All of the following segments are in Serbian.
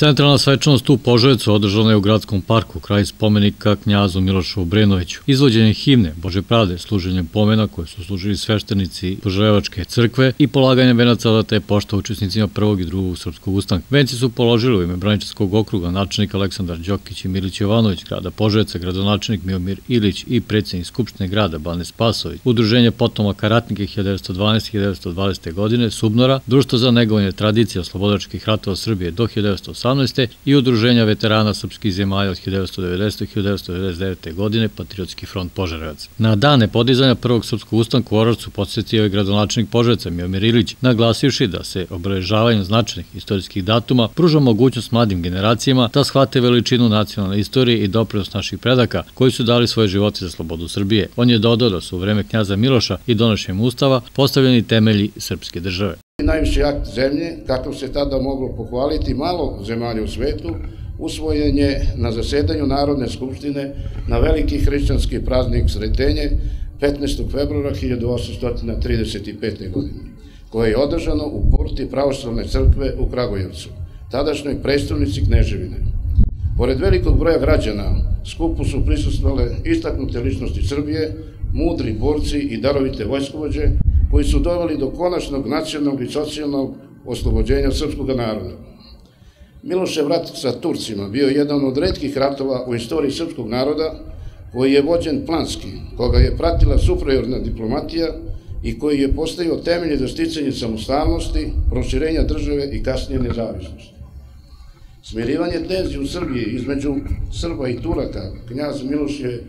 Centralna svečanost u Poževecu održana je u gradskom parku kraj spomenika knjazu Milošu Obrenoviću. Izvođenjem himne Bože pravde, služenjem pomena koje su služili sveštenici Požarevačke crkve i polaganjem venaca da te pošta učesnicima prvog i drugog srpskog ustanka. Venci su položili u ime Braničarskog okruga načelnik Aleksandar Đokić i Milić Jovanović, grada Poževeca, gradonačelnik Miomir Ilić i predsjednik Skupštine grada Bane Spasović, Udruženje potomaka ratnike 1912-1920. godine, Subnora, Društvo za negovanje tradicije oslobodačkih ratova Srbije do 1918 1918. i Udruženja veterana srpskih zemalja od 1990. 1999. godine Patriotski front Požarevac. Na dane podizanja prvog srpskog ustanka u Oravcu podsjetio je gradonačelnik Požarevca Miomir Ilić, naglasivši da se obeležavanjem značajnih istorijskih datuma pruža mogućnost mladim generacijama da shvate veličinu nacionalne istorije i doprinos naših predaka koji su dali svoje živote za slobodu Srbije. On je dodao da su u vreme knjaza Miloša i donošenjem ustava postavljeni temelji srpske države. Najviši akt zemlje, kako se tada moglo pohvaliti malo zemalja u svetu, usvojen je na zasedanju Narodne skupštine na veliki hrišćanski praznik Sretenje 15. februara 1835. godine, koje je održano u porti pravoslavne crkve u Kragujevcu, tadašnjoj predstavnici Kneževine. Pored velikog broja građana, skupu su prisustvale istaknute ličnosti Srbije, mudri borci i darovite vojskovođe, koji su doveli do konačnog nacionalnog i socijalnog oslobođenja srpskog naroda. Milošev rat sa Turcima bio je jedan od redkih ratova u istoriji srpskog naroda koji je vođen planski, koga je pratila superiorna diplomatija i koji je postavio temelje za sticanje samostalnosti, proširenja države i kasnije nezavisnosti. Smirivanje tenzije u Srbiji između Srba i Turaka, knjaz Miloš je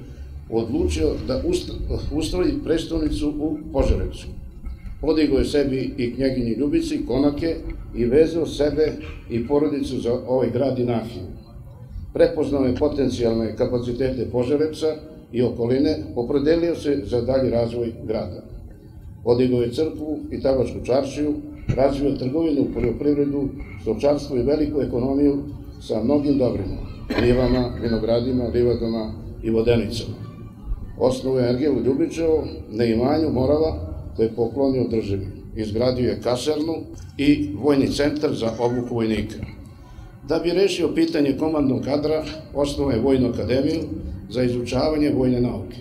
odlučio da ustroji predstavnicu u Požarevcu Podigo je sebi i knjeginji Ljubici, konake i vezao sebe i porodicu za ovaj grad i nahiju. Prepoznao je potencijalne kapacitete Požarevca i okoline, opredelio se za dalji razvoj grada. Podigo je crkvu i tabačku čaršiju, razvio trgovinu, poljoprivredu, stočarstvo i veliku ekonomiju sa mnogim dobrima, livama, vinogradima, livadama i vodenicama. Osnovu je Ergelu Ljubičevo na imanju Morava, da je poklonio državi. Izgradio je kasarnu i vojni centar za obuku vojnika. Da bi rešio pitanje komandnog kadra, osnovao je Vojnu akademiju za izučavanje vojne nauke.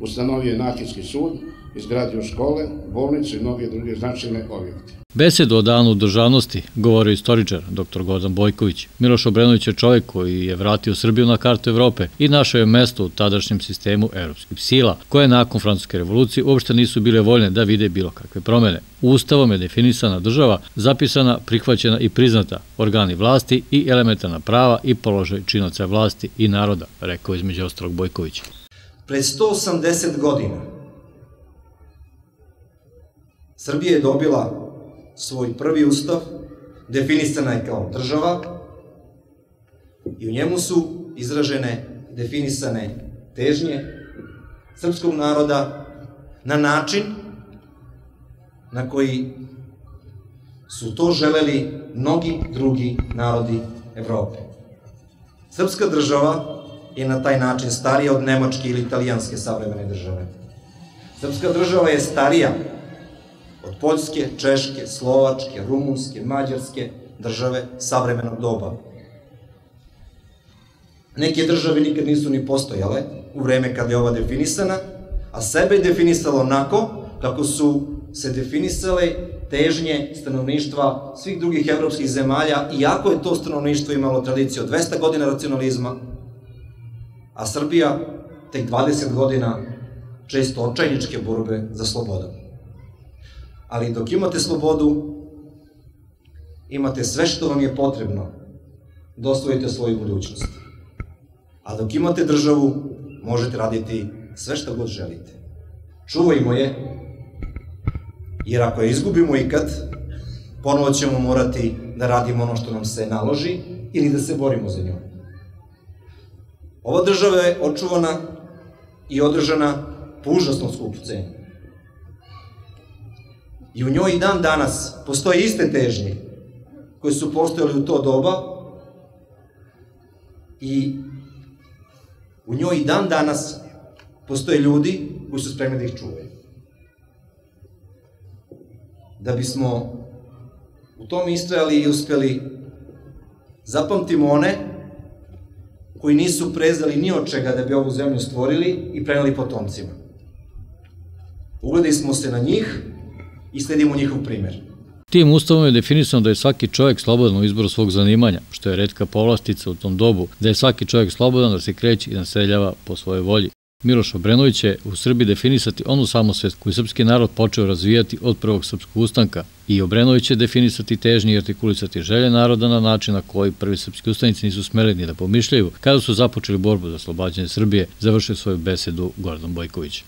Ustanovio je Nakijski sud, izgradio škole, bolnice i mnoge druge značajne objekte. Besedu o danu državnosti govorio istoričar dr. Gozan Bojković. Miloš Obrenović je čovjek koji je vratio Srbiju na kartu Evrope i našao je mesto u tadašnjem sistemu evropskih sila, koje nakon francuske revolucije uopšte nisu bile voljne da vide bilo kakve promene. Ustavom je definisana država, zapisana, prihvaćena i priznata, organi vlasti i elementarna prava i položaj činoca vlasti i naroda, rekao između ostalog Bojković. Pre 180 godina Srbija je dobila svoj prvi ustav, definisana je kao država i u njemu su izražene, definisane težnje srpskog naroda na način na koji su to želeli mnogi drugi narodi Evrope. Srpska država je na taj način starija od nemačke ili italijanske savremene države. Srpska država je starija od Poljske, Češke, Slovačke, Rumunske, Mađarske države savremenog doba. Neke države nikad nisu ni postojale u vreme kada je ova definisana, a sebe je definisalo onako kako su se definisale težnje stanovništva svih drugih evropskih zemalja, iako je to stanovništvo imalo tradiciju od 200 godina racionalizma, a Srbija tek 20 godina često očajničke borbe za slobodom. Ali dok imate slobodu, imate sve što vam je potrebno da osvojite svoju budućnost. A dok imate državu, možete raditi sve što god želite. Čuvajmo je, jer ako je izgubimo ikad, ponovo ćemo morati da radimo ono što nam se naloži ili da se borimo za nju. Ova država je očuvana i održana po užasno skupu cenu. I u njoj i dan danas postoje iste težnje koje su postojali u to doba i u njoj i dan danas postoje ljudi koji su spremni da ih čuvaju. Da bismo u tom istrajali i uspeli Zapamtimo one koji nisu prezali ni od čega da bi ovu zemlju stvorili i preneli potomcima. Ugledali smo se na njih i sledimo njihov primjer. Tim ustavom je definisano da je svaki čovjek slobodan u izboru svog zanimanja, što je redka povlastica u tom dobu, da je svaki čovjek slobodan da se kreće i naseljava po svojoj volji. Miloš Obrenović će u Srbiji definisati onu samosvest koju srpski narod počeo razvijati od prvog srpskog ustanka i Obrenović će definisati težnje i artikulisati želje naroda na način na koji prvi srpski ustanici nisu smeli ni da pomišljaju kada su započeli borbu za oslobađanje Srbije, završio svoju besedu Gordon Bojković.